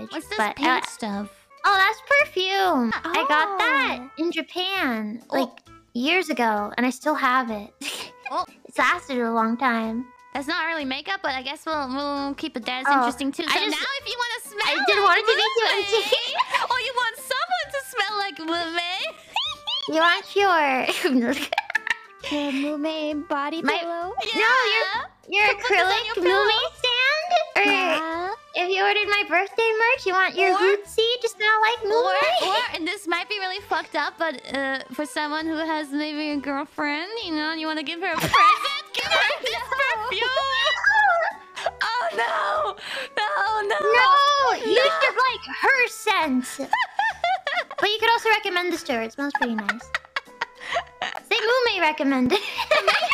package. What's this but, pink uh, stuff? oh, that's perfume. I got that Oh. in Japan Oh. like years ago, and I still have it. Oh. It's lasted a long time. That's not really makeup, but I guess we'll we'll keep it that. It's Oh, interesting too. So I just- now, if you want to smell, I didn't like want it to too Mumei, empty. or you want someone to smell like Mumei, You want your The Mumei body My- pillow. yeah. your Put this on acrylic your ordered my birthday merch, you want your hootsie to smell like Or, or, and this might be really fucked up, but uh, for someone who has maybe a girlfriend, you know, you want to give her a present, give her this perfume. Oh no! No, no! No, you should like her scent. but you could also recommend this to her. It smells pretty nice. Say Mumei recommend recommended.